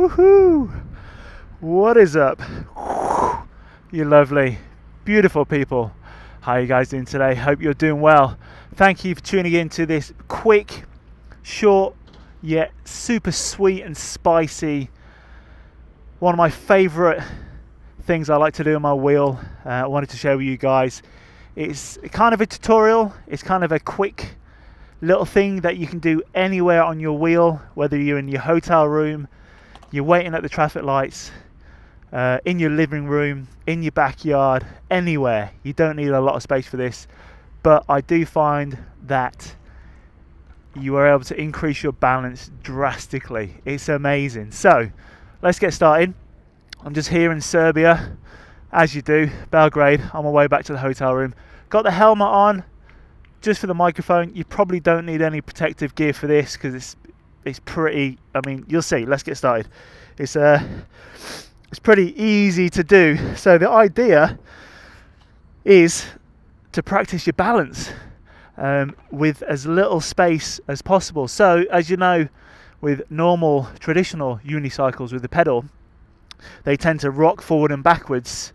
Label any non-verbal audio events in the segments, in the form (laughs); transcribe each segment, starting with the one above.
Woohoo! What is up? You lovely, beautiful people. How are you guys doing today? Hope you're doing well. Thank you for tuning in to this quick, short, yet super sweet and spicy. One of my favorite things I like to do on my wheel. Uh, I wanted to share with you guys. It's kind of a tutorial. It's kind of a quick little thing that you can do anywhere on your wheel, whether you're in your hotel room, you're waiting at the traffic lights, uh, in your living room, in your backyard, anywhere. You don't need a lot of space for this, but I do find that you are able to increase your balance drastically. It's amazing. So let's get started. I'm just here in Serbia, as you do, Belgrade, on my way back to the hotel room. Got the helmet on, just for the microphone. You probably don't need any protective gear for this because it's it's pretty. I mean, you'll see. Let's get started. It's uh, it's pretty easy to do. So the idea is to practice your balance um, with as little space as possible. So as you know, with normal traditional unicycles with the pedal, they tend to rock forward and backwards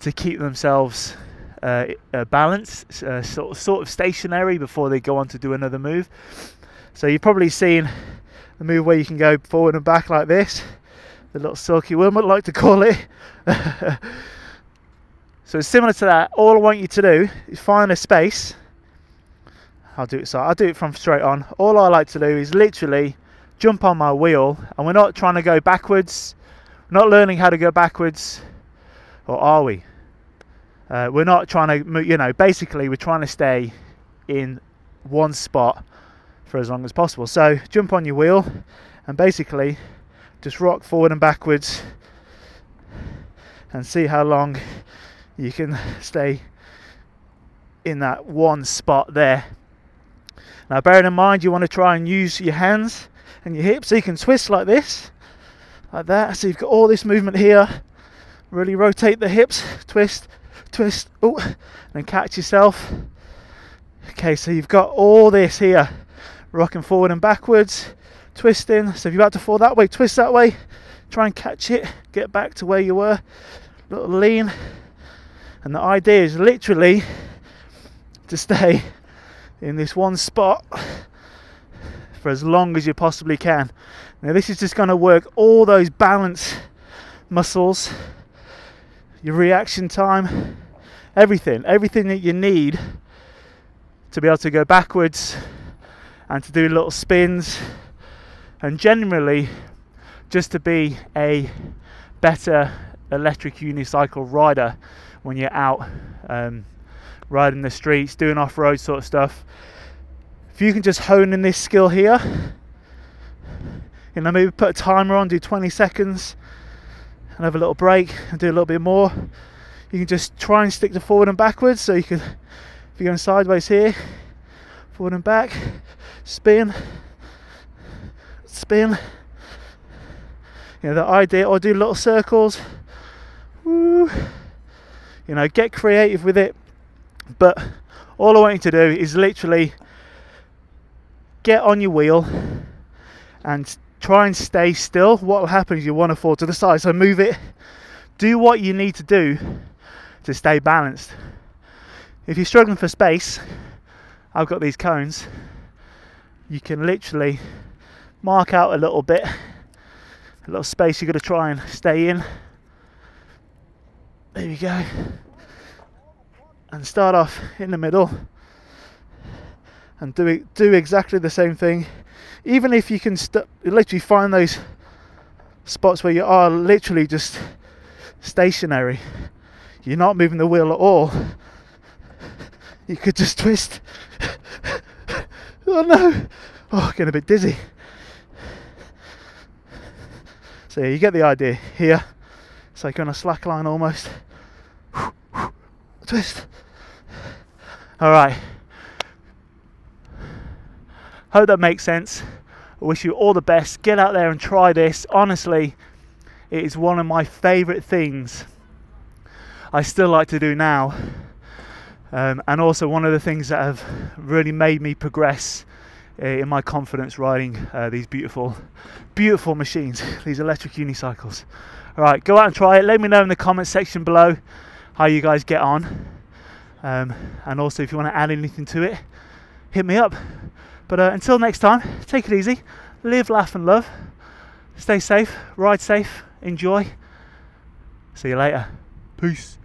to keep themselves uh, uh, balanced, uh, sort, of, sort of stationary before they go on to do another move. So you've probably seen the move where you can go forward and back like this, the little silky worm I'd like to call it. (laughs) so it's similar to that. All I want you to do is find a space. I'll do it so I'll do it from straight on. All I like to do is literally jump on my wheel and we're not trying to go backwards. We're not learning how to go backwards. Or are we? Uh, we're not trying to, you know, basically we're trying to stay in one spot for as long as possible. So jump on your wheel and basically just rock forward and backwards and see how long you can stay in that one spot there. Now bearing in mind you want to try and use your hands and your hips so you can twist like this, like that. So you've got all this movement here. Really rotate the hips, twist, twist, oh, and catch yourself. Okay, so you've got all this here, rocking forward and backwards, twisting. So if you're about to fall that way, twist that way, try and catch it, get back to where you were, little lean. And the idea is literally to stay in this one spot for as long as you possibly can. Now, this is just going to work all those balance muscles, your reaction time, everything, everything that you need to be able to go backwards and to do little spins and generally just to be a better electric unicycle rider when you're out um, riding the streets, doing off road sort of stuff. If you can just hone in this skill here, you know, maybe put a timer on, do 20 seconds, and have a little break and do a little bit more you can just try and stick to forward and backwards so you can if you're going sideways here forward and back spin spin you know the idea or do little circles. Woo. you know get creative with it. But all I want you to do is literally get on your wheel and try and stay still. What will happen is you want to fall to the side. So move it. Do what you need to do to stay balanced. If you're struggling for space, I've got these cones. You can literally mark out a little bit, a little space you've got to try and stay in. There you go. And start off in the middle and do it, do exactly the same thing. Even if you can literally find those spots where you are literally just stationary you're not moving the wheel at all. You could just twist. (laughs) oh no! Oh, getting a bit dizzy. So yeah, you get the idea here. It's like on a slack line almost. Twist. All right. Hope that makes sense. I wish you all the best. Get out there and try this. Honestly, it is one of my favourite things I still like to do now. Um, and also, one of the things that have really made me progress uh, in my confidence riding uh, these beautiful, beautiful machines, (laughs) these electric unicycles. All right, go out and try it. Let me know in the comment section below how you guys get on. Um, and also, if you want to add anything to it, hit me up. But uh, until next time, take it easy, live, laugh, and love. Stay safe, ride safe, enjoy. See you later. Peace.